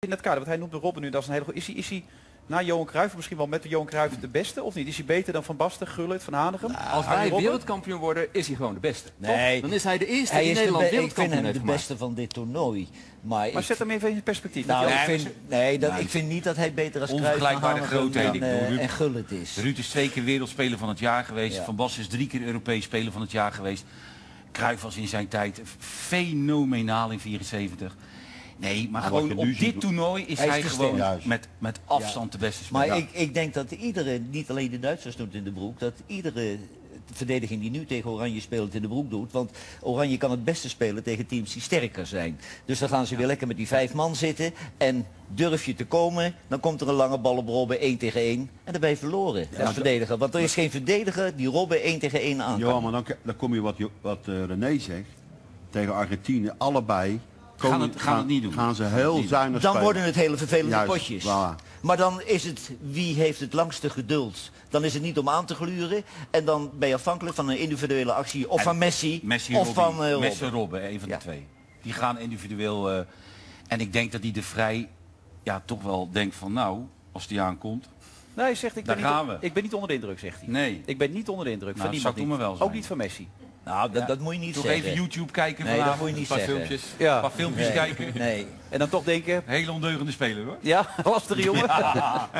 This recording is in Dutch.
in het kader, want hij noemt de Robben nu, dat is een hele goede. Is hij, is hij na Johan Cruijff, misschien wel met Johan Cruijff de beste of niet? Is hij beter dan Van Basten, Gullit, Van Hanegem? Als Arjen wij Robben? wereldkampioen worden, is hij gewoon de beste. Nee. Dan is hij de eerste Hij de Nederland be- ik vind wereldkampioen hem de beste van dit toernooi. Maar, Maar ik, zet hem even in perspectief. nou, ik, Nee, vind, nee, dat, ik vind niet dat hij beter als Cruijff, Onvergelijkbare grootheden. en, Ruud- en Gullit is. Ruud is twee keer wereldspeler van het jaar geweest. Ja. Van Basten is drie keer Europees speler van het jaar geweest. Cruijff was in zijn tijd fenomenaal in 74. Nee, maar gewoon op dit toernooi is Hij gewoon met, met afstand de beste speler. Maar ik, ik denk dat iedere, niet alleen de Duitsers doet in de broek, dat iedere verdediging die nu tegen Oranje speelt in de broek doet. Want Oranje kan het beste spelen tegen teams die sterker zijn. Dus dan gaan ze weer lekker met die vijf man zitten. En durf je te komen, dan komt er een lange bal op Robben 1 tegen 1. En dan ben je verloren als verdediger. Want er is geen verdediger die Robben 1 tegen 1 aan Johan, kan. maar dan, dan kom je wat, wat eh, René zegt. Tegen Argentinië, allebei. Gaan het- gaan het niet doen. Gaan ze heel Niet. zuinig Dan spelen. worden het hele vervelende Juist, potjes. voilà. Maar dan is het wie heeft het langste geduld. Dan is het niet om aan te gluren. En dan ben je afhankelijk van een individuele actie. Of En van Messi, Messi of van eh Messi Robben. Robben, een van Ja. de twee. Die gaan individueel. eh, en ik denk dat die de vrij ja, toch wel denkt van nou, als die aankomt. Nee, hij zegt, ik ben, Daar niet, gaan we. ik ben niet onder de indruk, zegt hij. Nee. Ik ben niet onder de indruk Nou, van dat niemand zou ik niet. wel zijn. Ook niet van Messi. Nou, dat, dat moet je niet Toch zeggen. even YouTube kijken Nee, dat vanavond. moet je niet een paar zeggen. filmpjes. Ja. Een paar filmpjes Nee. kijken. Nee. En dan toch denken, Hele ondeugende speler hoor. ja, lastige jongen.